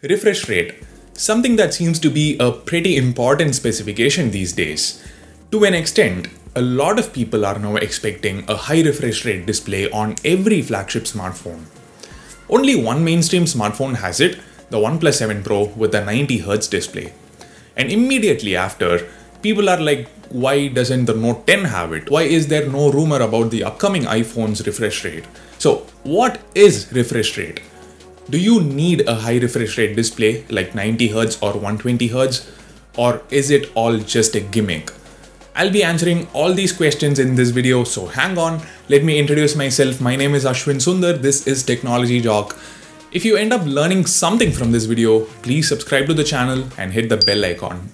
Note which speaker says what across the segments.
Speaker 1: Refresh rate, something that seems to be a pretty important specification these days. To an extent, a lot of people are now expecting a high refresh rate display on every flagship smartphone. Only one mainstream smartphone has it, the OnePlus 7 Pro with a 90Hz display. And immediately after, people are like, why doesn't the Note 10 have it? Why is there no rumor about the upcoming iPhone's refresh rate? So, what is refresh rate? Do you need a high refresh rate display like 90Hz or 120Hz? Or is it all just a gimmick? I'll be answering all these questions in this video, so hang on. Let me introduce myself. My name is Ashwin Sundar. This is Technology Jock. If you end up learning something from this video, please subscribe to the channel and hit the bell icon.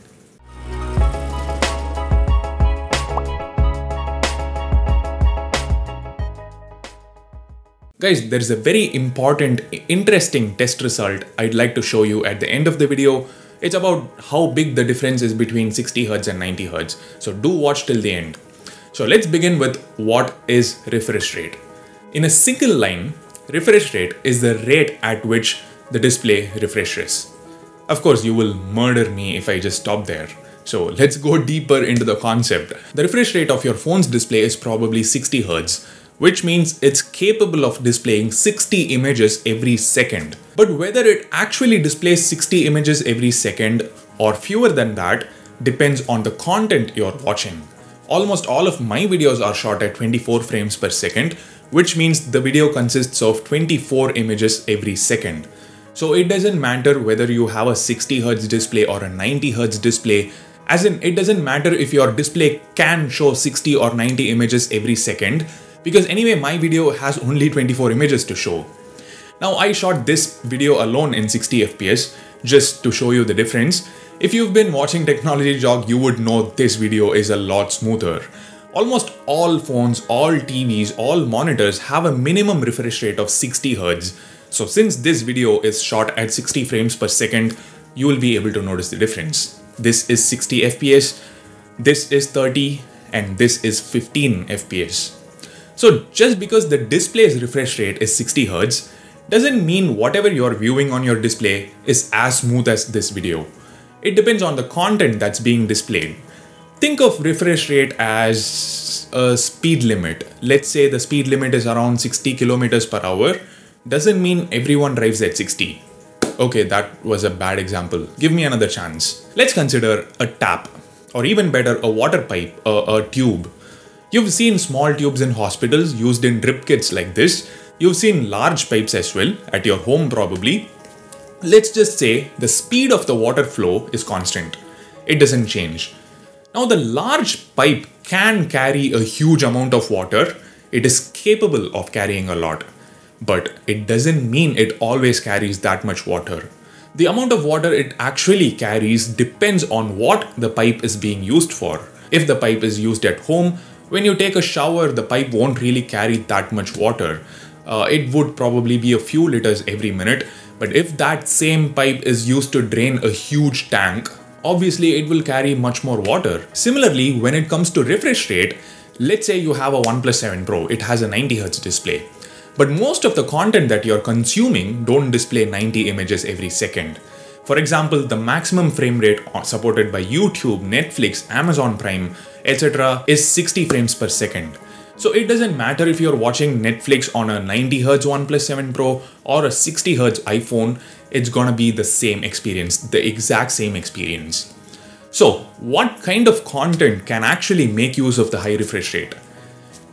Speaker 1: Guys, there is a very important, interesting test result I'd like to show you at the end of the video. It's about how big the difference is between 60Hz and 90Hz. So do watch till the end. So let's begin with what is refresh rate. In a single line, refresh rate is the rate at which the display refreshes. Of course, you will murder me if I just stop there. So let's go deeper into the concept. The refresh rate of your phone's display is probably 60 Hz, which means it's capable of displaying 60 images every second. But whether it actually displays 60 images every second or fewer than that depends on the content you're watching. Almost all of my videos are shot at 24 frames per second, which means the video consists of 24 images every second. So it doesn't matter whether you have a 60 Hz display or a 90 Hz display, as in it doesn't matter if your display can show 60 or 90 images every second, because anyway my video has only 24 images to show. Now I shot this video alone in 60 fps just to show you the difference. If you've been watching Technology Jock, you would know this video is a lot smoother. Almost all phones, all TVs, all monitors have a minimum refresh rate of 60 Hz. So since this video is shot at 60 frames per second, you will be able to notice the difference. This is 60 FPS, this is 30 and this is 15 FPS. So just because the display's refresh rate is 60 Hz doesn't mean whatever you're viewing on your display is as smooth as this video. It depends on the content that's being displayed. Think of refresh rate as a speed limit. Let's say the speed limit is around 60 kilometers per hour. Doesn't mean everyone drives at 60. Okay, that was a bad example. Give me another chance. Let's consider a tap, or even better, a water pipe, a, a tube You've seen small tubes in hospitals used in drip kits like this. You've seen large pipes as well, at your home probably. Let's just say the speed of the water flow is constant. It doesn't change. Now the large pipe can carry a huge amount of water. It is capable of carrying a lot. But it doesn't mean it always carries that much water. The amount of water it actually carries depends on what the pipe is being used for. If the pipe is used at home, when you take a shower, the pipe won't really carry that much water. Uh, it would probably be a few liters every minute. But if that same pipe is used to drain a huge tank, obviously it will carry much more water. Similarly, when it comes to refresh rate, let's say you have a OnePlus 7 Pro, it has a 90Hz display. But most of the content that you're consuming don't display 90 images every second. For example, the maximum frame rate supported by YouTube, Netflix, Amazon Prime, etc. is 60 frames per second. So it doesn't matter if you're watching Netflix on a 90Hz OnePlus 7 Pro or a 60Hz iPhone, it's gonna be the same experience, the exact same experience. So, what kind of content can actually make use of the high refresh rate?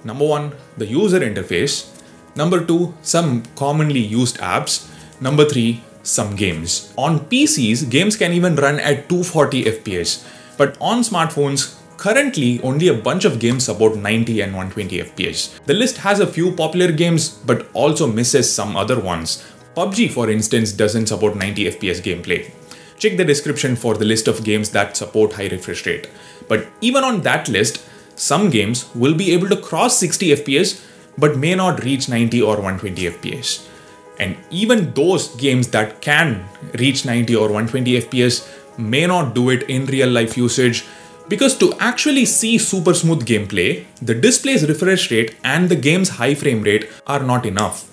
Speaker 1: Number one, the user interface. Number two, some commonly used apps. Number three, some games. On PCs, games can even run at 240 FPS, but on smartphones, currently only a bunch of games support 90 and 120 FPS. The list has a few popular games, but also misses some other ones. PUBG, for instance, doesn't support 90 FPS gameplay. Check the description for the list of games that support high refresh rate. But even on that list, some games will be able to cross 60 FPS but may not reach 90 or 120 FPS. And even those games that can reach 90 or 120 FPS may not do it in real life usage because to actually see super smooth gameplay, the display's refresh rate and the game's high frame rate are not enough.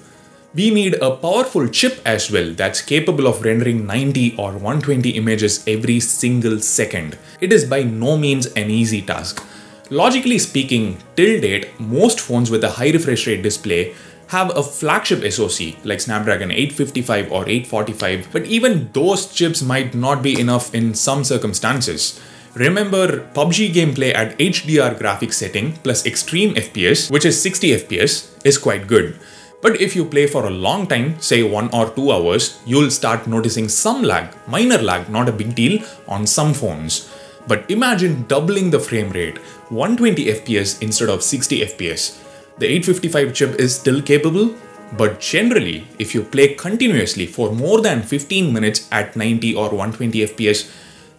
Speaker 1: We need a powerful chip as well that's capable of rendering 90 or 120 images every single second. It is by no means an easy task. Logically speaking, till date, most phones with a high refresh rate display have a flagship SoC like Snapdragon 855 or 845, but even those chips might not be enough in some circumstances. Remember, PUBG gameplay at HDR graphics setting plus extreme FPS, which is 60 FPS, is quite good. But if you play for a long time, say 1 or 2 hours, you'll start noticing some lag, minor lag, not a big deal, on some phones. But imagine doubling the frame rate, 120 FPS instead of 60 FPS. The 855 chip is still capable, but generally, if you play continuously for more than 15 minutes at 90 or 120 FPS,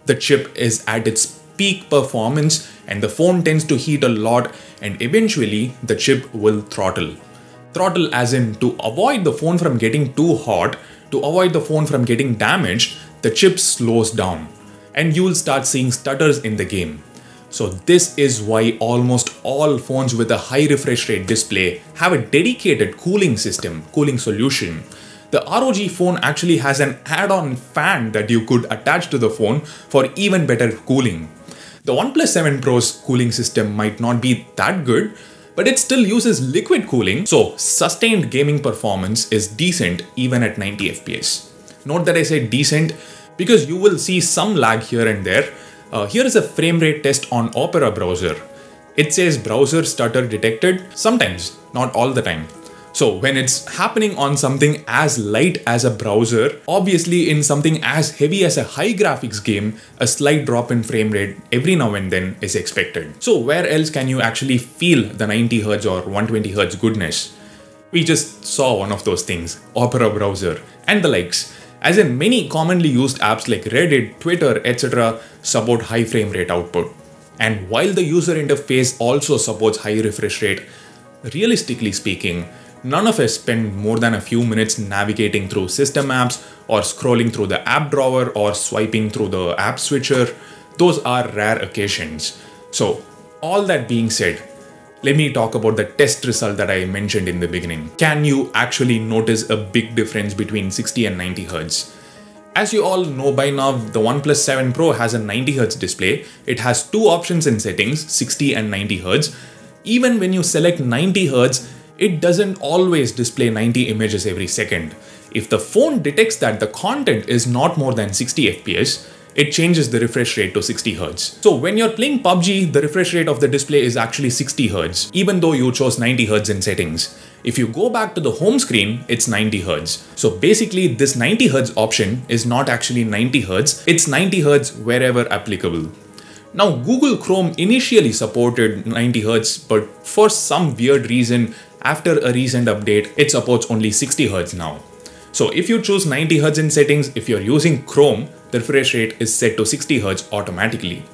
Speaker 1: the chip is at its peak performance and the phone tends to heat a lot and eventually the chip will throttle. Throttle as in to avoid the phone from getting too hot, to avoid the phone from getting damaged, the chip slows down and you will start seeing stutters in the game. So this is why almost all phones with a high refresh rate display have a dedicated cooling system, cooling solution. The ROG phone actually has an add-on fan that you could attach to the phone for even better cooling. The OnePlus 7 Pro's cooling system might not be that good, but it still uses liquid cooling, so sustained gaming performance is decent even at 90 FPS. Note that I say decent because you will see some lag here and there, uh, here is a frame rate test on Opera browser. It says browser stutter detected, sometimes, not all the time. So when it's happening on something as light as a browser, obviously in something as heavy as a high graphics game, a slight drop in frame rate every now and then is expected. So where else can you actually feel the 90Hz or 120Hz goodness? We just saw one of those things, Opera browser and the likes as in many commonly used apps like Reddit, Twitter, etc. support high frame rate output. And while the user interface also supports high refresh rate, realistically speaking, none of us spend more than a few minutes navigating through system apps or scrolling through the app drawer or swiping through the app switcher. Those are rare occasions. So, all that being said, let me talk about the test result that I mentioned in the beginning. Can you actually notice a big difference between 60 and 90 Hz? As you all know by now, the OnePlus 7 Pro has a 90 Hz display. It has two options in settings, 60 and 90 Hz. Even when you select 90 Hz, it doesn't always display 90 images every second. If the phone detects that the content is not more than 60 FPS, it changes the refresh rate to 60 Hz. So when you're playing PUBG, the refresh rate of the display is actually 60 Hz, even though you chose 90 Hz in settings. If you go back to the home screen, it's 90 Hz. So basically this 90 Hz option is not actually 90 Hz, it's 90 Hz wherever applicable. Now Google Chrome initially supported 90 Hz, but for some weird reason, after a recent update, it supports only 60 Hz now. So if you choose 90 Hz in settings, if you're using Chrome, the refresh rate is set to 60 Hz automatically.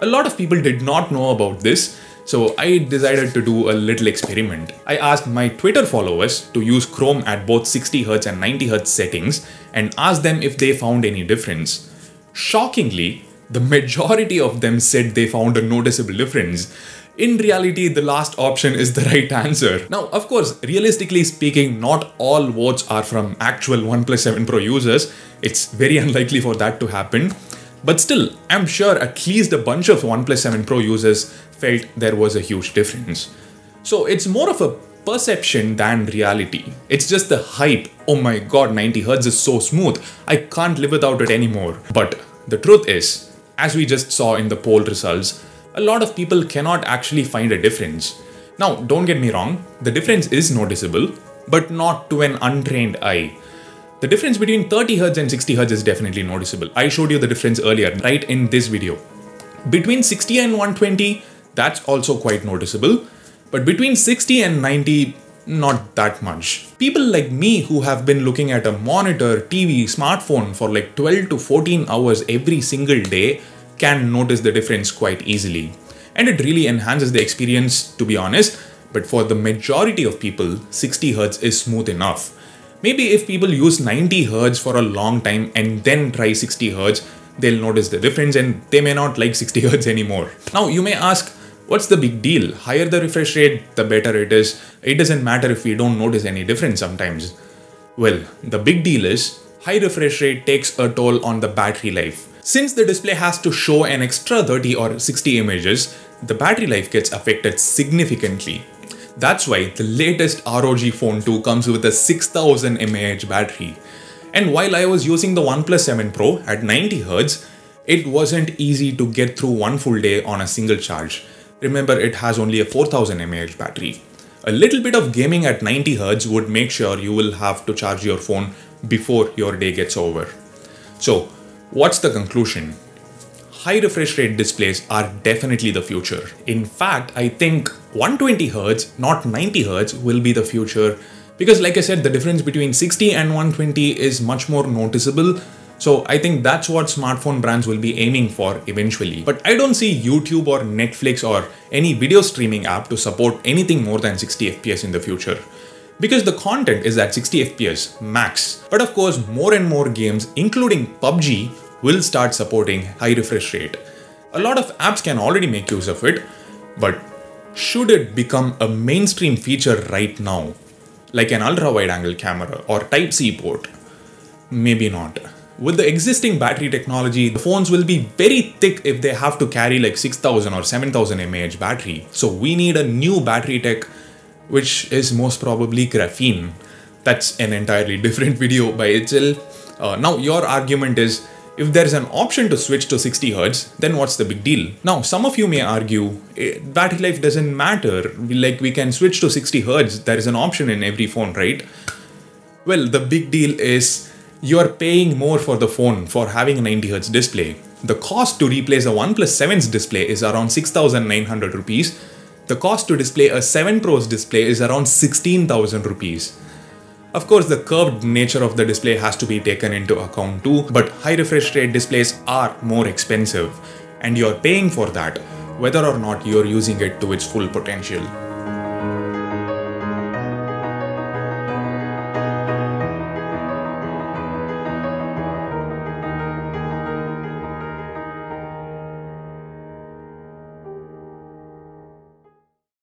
Speaker 1: A lot of people did not know about this, so I decided to do a little experiment. I asked my Twitter followers to use Chrome at both 60 Hz and 90 Hz settings and asked them if they found any difference. Shockingly, the majority of them said they found a noticeable difference in reality, the last option is the right answer. Now, of course, realistically speaking, not all votes are from actual OnePlus 7 Pro users. It's very unlikely for that to happen. But still, I'm sure at least a bunch of OnePlus 7 Pro users felt there was a huge difference. So it's more of a perception than reality. It's just the hype. Oh my god, 90Hz is so smooth. I can't live without it anymore. But the truth is, as we just saw in the poll results, a lot of people cannot actually find a difference. Now, don't get me wrong, the difference is noticeable, but not to an untrained eye. The difference between 30Hz and 60Hz is definitely noticeable. I showed you the difference earlier, right in this video. Between 60 and 120, that's also quite noticeable, but between 60 and 90, not that much. People like me who have been looking at a monitor, TV, smartphone for like 12 to 14 hours every single day can notice the difference quite easily. And it really enhances the experience, to be honest, but for the majority of people, 60 Hz is smooth enough. Maybe if people use 90 Hz for a long time and then try 60 Hz, they'll notice the difference and they may not like 60 Hz anymore. Now, you may ask, what's the big deal? Higher the refresh rate, the better it is. It doesn't matter if we don't notice any difference sometimes. Well, the big deal is high refresh rate takes a toll on the battery life. Since the display has to show an extra 30 or 60 images, the battery life gets affected significantly. That's why the latest ROG Phone 2 comes with a 6000 mAh battery. And while I was using the OnePlus 7 Pro at 90Hz, it wasn't easy to get through one full day on a single charge. Remember, it has only a 4000 mAh battery. A little bit of gaming at 90Hz would make sure you will have to charge your phone before your day gets over. So, what's the conclusion? High refresh rate displays are definitely the future. In fact, I think 120Hz, not 90Hz, will be the future because like I said, the difference between 60 and 120 is much more noticeable. So I think that's what smartphone brands will be aiming for eventually. But I don't see YouTube or Netflix or any video streaming app to support anything more than 60 FPS in the future. Because the content is at 60 FPS max. But of course, more and more games, including PUBG, will start supporting high refresh rate. A lot of apps can already make use of it, but should it become a mainstream feature right now? like an ultra wide angle camera or Type C port? Maybe not. With the existing battery technology, the phones will be very thick if they have to carry like 6000 or 7000 mAh battery. So we need a new battery tech, which is most probably graphene. That's an entirely different video by itself. Uh, now, your argument is if there's an option to switch to 60 Hz, then what's the big deal? Now, some of you may argue eh, battery life doesn't matter. Like we can switch to 60 Hz. There is an option in every phone, right? Well, the big deal is you're paying more for the phone for having a 90 Hz display. The cost to replace a OnePlus 7's display is around 6,900 rupees. The cost to display a 7 Pro's display is around 16,000 rupees. Of course, the curved nature of the display has to be taken into account too, but high refresh rate displays are more expensive and you're paying for that whether or not you're using it to its full potential.